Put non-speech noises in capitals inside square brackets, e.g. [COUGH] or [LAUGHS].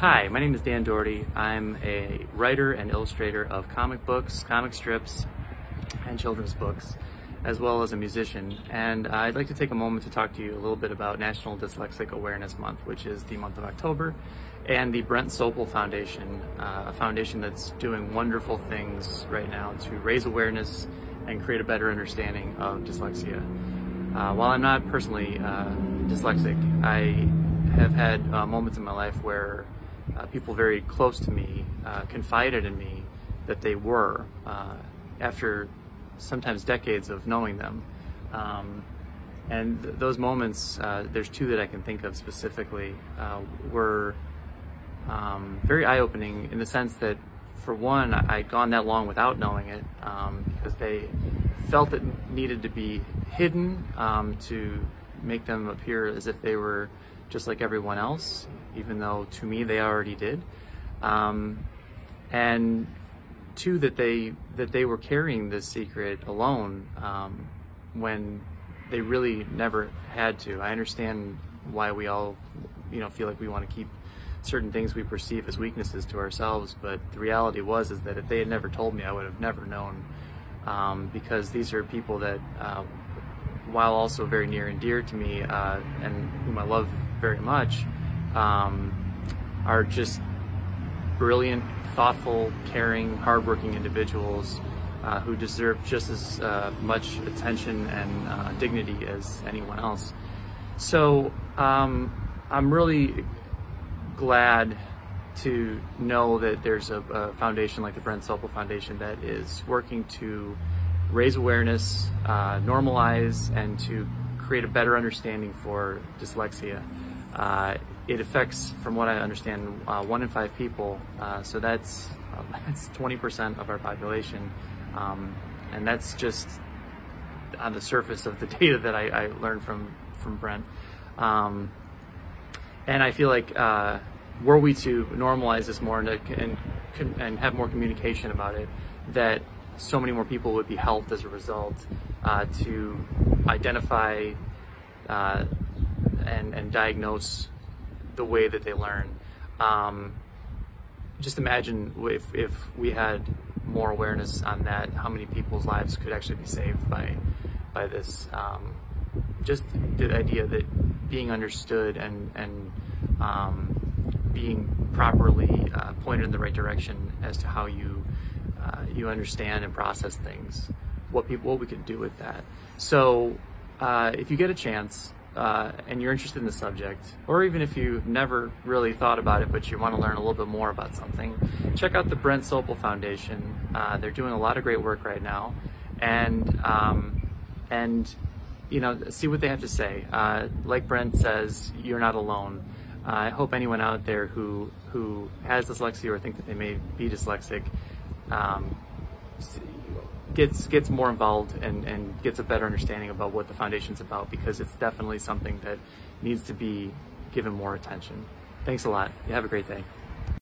Hi, my name is Dan Dougherty. I'm a writer and illustrator of comic books, comic strips, and children's books, as well as a musician. And I'd like to take a moment to talk to you a little bit about National Dyslexic Awareness Month, which is the month of October, and the Brent Sopel Foundation, uh, a foundation that's doing wonderful things right now to raise awareness and create a better understanding of dyslexia. Uh, while I'm not personally uh, dyslexic, I have had uh, moments in my life where uh, people very close to me uh, confided in me that they were uh, after sometimes decades of knowing them. Um, and th- those moments, uh, there's two that I can think of specifically, uh, were um, very eye opening in the sense that, for one, I- I'd gone that long without knowing it um, because they felt it needed to be hidden um, to make them appear as if they were just like everyone else, even though to me they already did. Um, and two, that they that they were carrying this secret alone um, when they really never had to. I understand why we all, you know, feel like we want to keep certain things we perceive as weaknesses to ourselves, but the reality was is that if they had never told me, I would have never known. Um, because these are people that, uh, while also very near and dear to me, uh, and whom I love very much, um, are just brilliant, thoughtful, caring, hardworking individuals uh, who deserve just as uh, much attention and uh, dignity as anyone else. So um, I'm really glad to know that there's a, a, foundation like the Brent Sopel Foundation that is working to raise awareness, uh, normalize, and to create a better understanding for dyslexia. Uh, it affects, from what I understand, uh, one in five people. Uh, so that's [LAUGHS] that's 20% of our population, um, and that's just on the surface of the [LAUGHS] data that I, I learned from from Brent. Um, and I feel like uh, were we to normalize this more and, and, and have more communication about it, that so many more people would be helped as a result uh, to identify uh, and, and diagnose the way that they learn. Um, just imagine if, if we had more awareness on that, how many people's lives could actually be saved by, by this. Um, just the idea that being understood and, and um, being properly uh, pointed in the right direction as to how you uh, you understand and process things, what people what we can do with that. So uh, if you get a chance uh, and you're interested in the subject, or even if you've never really thought about it but you want to learn a little bit more about something, check out the Brent Sopel Foundation. Uh, they're doing a lot of great work right now, and um, and you know see what they have to say. Uh, like Brent says, you're not alone. I hope anyone out there who who has dyslexia or think that they may be dyslexic um, gets gets more involved and, and gets a better understanding about what the foundation's about because it's definitely something that needs to be given more attention. Thanks a lot. You have a great day.